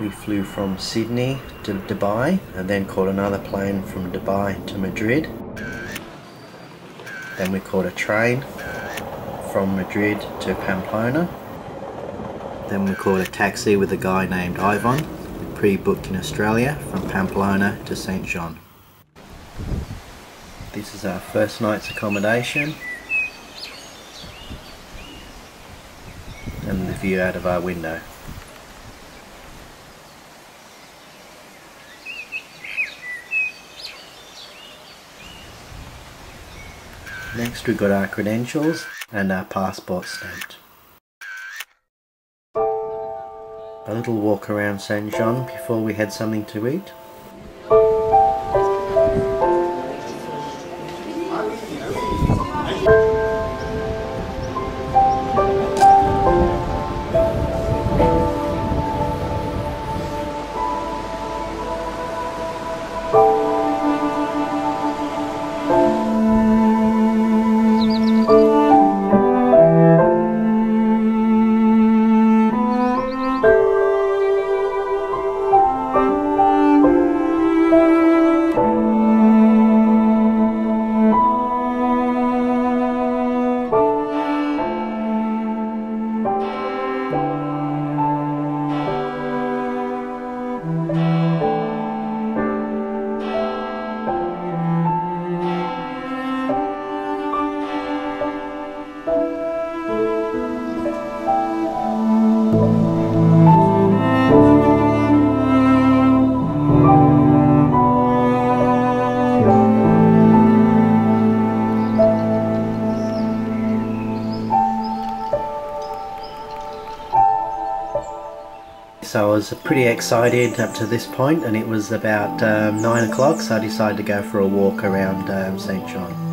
We flew from Sydney to Dubai and then caught another plane from Dubai to Madrid. Then we caught a train from Madrid to Pamplona. Then we caught a taxi with a guy named Ivan, pre-booked in Australia from Pamplona to St. Jean. This is our first night's accommodation and the view out of our window. Next we got our credentials and our passport stamped. A little walk around St. Jean before we had something to eat. So I was pretty excited up to this point and it was about um, 9 o'clock so I decided to go for a walk around um, St. Jean.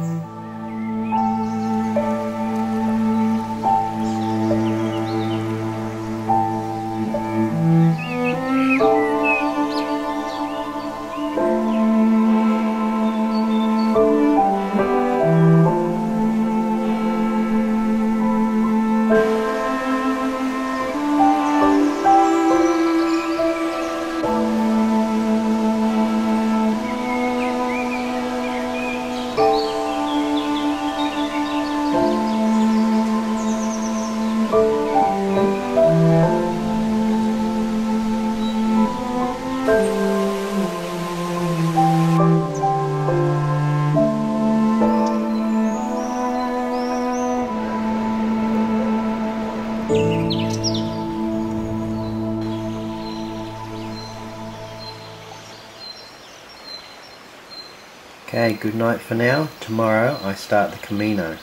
Okay, good night for now. Tomorrow I start the Camino.